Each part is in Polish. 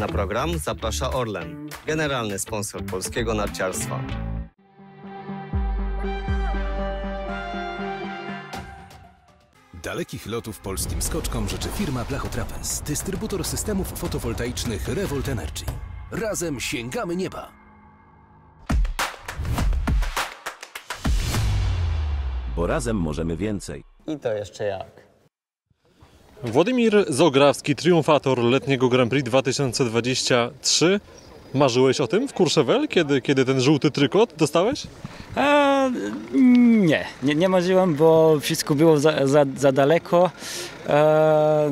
Na program zaprasza Orlen, generalny sponsor polskiego narciarstwa. Dalekich lotów polskim skoczkom życzy firma Blachotrapez, dystrybutor systemów fotowoltaicznych Revolt Energy. Razem sięgamy nieba! bo razem możemy więcej. I to jeszcze jak. Władimir Zograwski, triumfator letniego Grand Prix 2023. Marzyłeś o tym w Courchevel, kiedy, kiedy ten żółty trykot dostałeś? E, nie, nie, nie marzyłem, bo wszystko było za, za, za daleko. E,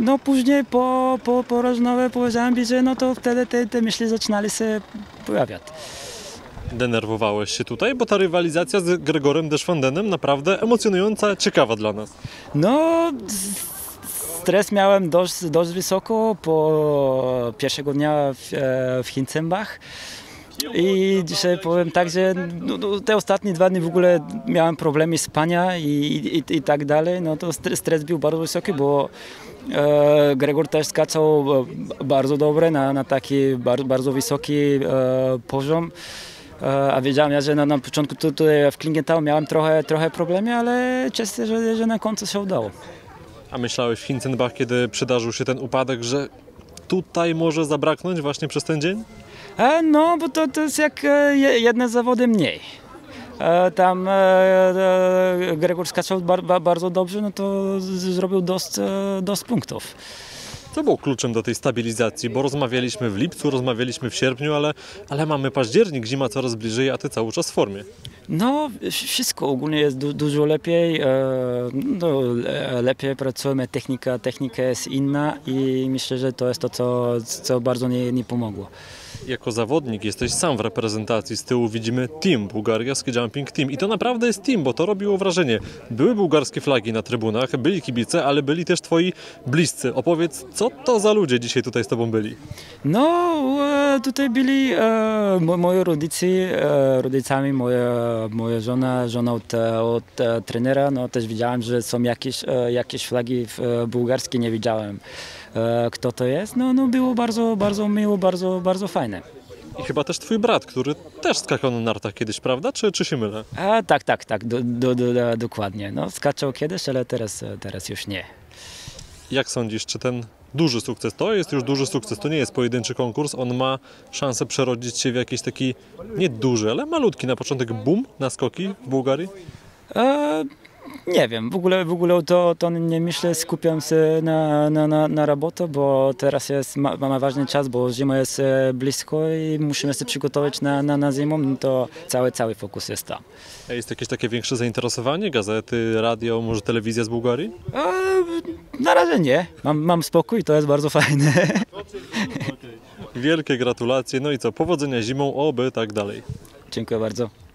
no później po, po, po rozmowie powiedziałem, że no to wtedy te, te myśli zaczynały się pojawiać. Denerwowałeś się tutaj, bo ta rywalizacja z Gregorem Deschwandenem naprawdę emocjonująca, ciekawa dla nas. No, stres miałem dość, dość wysoko po pierwszego dnia w, e, w. I dzisiaj powiem tak, że no, no, te ostatnie dwa dni w ogóle miałem problemy spania i, i, i tak dalej. No to stres, był bardzo wysoki, bo e, Gregor też skaczał e, bardzo dobre na, na taki bardzo, bardzo wysoki e, poziom. E, A wiedziałem, że na, na początku tu, tutaj w Klingenthal miałem trochę, trochę problemy, ale cieszę się, że, że na końcu się udało. A myślałeś w Hinzenbach, kiedy przydarzył się ten upadek, że tutaj może zabraknąć właśnie przez ten dzień? E, no, bo to, to jest jak e, je- jedne zawody mniej. E, Tam e, e, Gregor skaczał bar, ba- bardzo dobrze, no to z- zrobił dość, e, dość punktów. Co było kluczem do tej stabilizacji? Bo rozmawialiśmy w lipcu, rozmawialiśmy w sierpniu, ale, ale mamy październik, zima coraz bliżej, a ty cały czas w formie. No, wszystko ogólnie jest du, dużo lepiej. E, no, le- lepiej pracujemy, technika, technika jest inna i myślę, że to jest to, co, co bardzo nie, nie pomogło. Jako zawodnik jesteś sam w reprezentacji. Z tyłu widzimy team, Bułgaria Ski Jumping Team. I to naprawdę jest team, bo to robiło wrażenie. Były bułgarskie flagi na trybunach, byli kibice, ale byli też twoi bliscy. Opowiedz, co to za ludzie dzisiaj tutaj z tobą byli? No, tutaj byli e, mo- moi rodzice, e, rodzicami, moja, moja żona, żona od, od e, trenera. No, też widziałem, że są jakieś, e, jakieś flagi e, bułgarskie, nie wiedziałem e, kto to jest. No, no było bardzo, bardzo miło, bardzo, bardzo fajne. I chyba też twój brat, który też skakał na nartach kiedyś, prawda? Czy, czy się mylę? A, tak, tak, tak, do, do, do, dokładnie. No, skaczał kiedyś, ale teraz, teraz już nie. Jak sądzisz, czy ten duży sukces, to jest już duży sukces, to nie jest pojedynczy konkurs, on ma szansę przerodzić się w jakiś taki, nie duży, ale malutki na początek boom na skoki w Bułgarii? E, nie wiem, w ogóle, w ogóle to, to nie myślę, skupiam się na, na, na, na robotę, bo teraz jest, ma, mamy ważny czas, bo zima jest e, blisko i musimy się przygotować na, na, na zimę, no to cały, cały fokus jest tam. A Jest jakieś takie większe zainteresowanie? Gazety, radio, może telewizja z Bułgarii? E, na razie nie, mam, mam spokój, to jest bardzo fajne. Wielkie gratulacje, no i co, powodzenia zimą, oby tak dalej. Dziękuję bardzo.